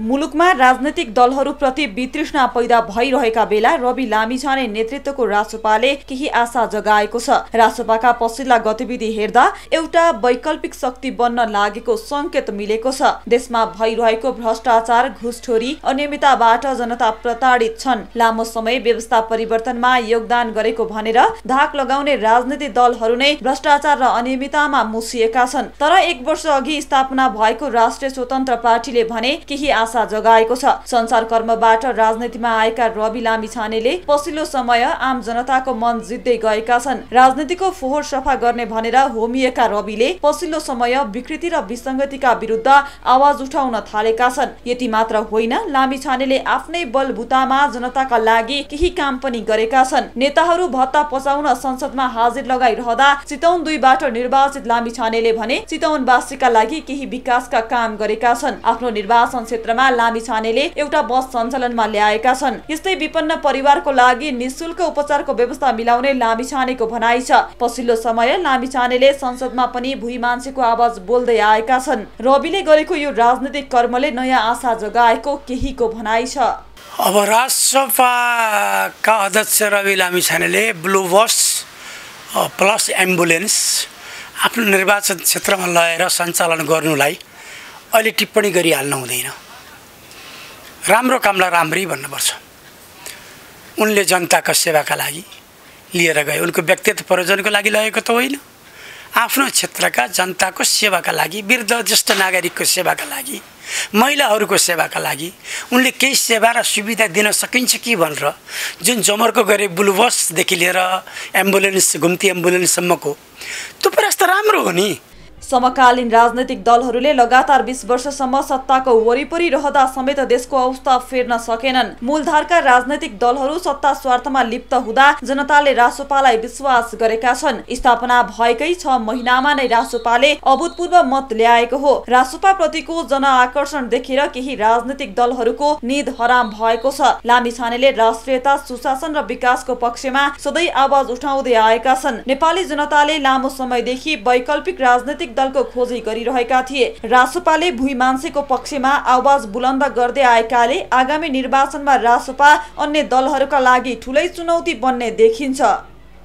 मुलुकमा राजनैतिक दलहरूप्रति वितृष्णा पैदा भइरहेका बेला रवि लामिछाने नेतृत्वको रासोपाले केही आशा जगाएको छ। रासोपाका पछिल्ला गतिविधि हेर्दा एउटा वैकल्पिक शक्ति बन्न लागेको संकेत मिलेको छ। देशमा भइरहेको भ्रष्टाचार घुसठोरी अनियमितताबाट जनता प्रताडित छन्। लामो समय व्यवस्था परिवर्तनमा योगदान गरेको भनेर धाक लगाउने राजनीतिक दलहरू नै भ्रष्टाचार र अनियमिततामा मुसिएका छन्। तर एक वर्ष अघि स्थापना भएको राष्ट्रिय स्वतन्त्र पार्टीले भने केही आशा जगाएको छ। संसार कर्मबाट राजनीतिमा आएका रवि लामी छानेले पछिल्लो समय आम जनताको मन जित्दै गएका छन्। राजनीतिको फोहोर सफा गर्ने भनेर होमिएका रविले पछिल्लो समय विकृति र विसङ्गतिका विरुद्ध आवाज उठाउन थालेका छन्। यति मात्र होइन लामी छानेले आफ्नै बलबुतामा जनताका लागि केही काम पनि गरेका छन्। नेताहरू भत्ता पचाउन संसदमा हाजिर लगाइरहँदा चितौन दुईबाट निर्वाचित लामी छानेले भने चितौनवासीका लागि केही विकासका काम गरेका छन्। आफ्नो निर्वाचन क्षेत्र क्षेत्रमा लामी छानेले एउटा बस सञ्चालनमा ल्याएका छन्। यस्तै विपन्न परिवारको लागि निशुल्क उपचारको व्यवस्था मिलाउने लामी छानेको भनाइ छ। पछिल्लो समय लामी छानेले संसदमा पनि भुइँ मान्छेको आवाज बोल्दै आएका छन्। रविले गरेको यो राजनैतिक कर्मले नयाँ आशा जगाएको केहीको भनाइ छ। अब राजसभाका अध्यक्ष रवि लामी छानेले ब्लु बस प्लस एम्बुलेन्स आफ्नो निर्वाचन क्षेत्रमा लगेर सञ्चालन गर्नुलाई अहिले टिप्पणी गरिहाल्नु हुँदैन राम्रो कामलाई राम्रै भन्नुपर्छ। उनले जनताको सेवाका लागि लिएर गए। उनको व्यक्तित्व प्रयोजनको लागि लगेको त होइन। आफ्नो क्षेत्रका जनताको सेवाका लागि वृद्ध ज्येष्ठ नागरिकको सेवाका लागि महिलाहरूको सेवाका लागि उनले केही सेवा र सुविधा दिन सकिन्छ कि भनेर जुन जमर्को गरे बुलबसदेखि लिएर एम्बुलेन्स घुम्ती एम्बुलेन्ससम्मको त्यो प्रयास त राम्रो हो नि। समकालीन राजनैतिक दलहरूले लगातार बिस वर्षसम्म सत्ताको वरिपरि रहँदा समेत देशको अवस्था फेर्न सकेनन्। मूलधारका राजनैतिक दलहरू सत्ता स्वार्थमा लिप्त हुँदा जनताले रासोपालाई विश्वास गरेका छन्। स्थापना भएकै छ महिनामा नै रासोपाले अभूतपूर्व मत ल्याएको हो। रासोपा प्रतिको जनआकर्षण देखेर केही राजनैतिक दलहरूको निध हराम भएको छ। लामी छानेले राष्ट्रियता सुशासन र विकासको पक्षमा सधैँ आवाज उठाउँदै आएका छन्। नेपाली जनताले लामो समयदेखि वैकल्पिक दलको खोजी गरिरहेका थिए। रासोपाले भुइँ मान्छेको पक्षमा आवाज बुलन्द गर्दै आएकाले आगामी निर्वाचनमा रासोपा अन्य दलहरूका लागि ठुलै चुनौती बन्ने देखिन्छ।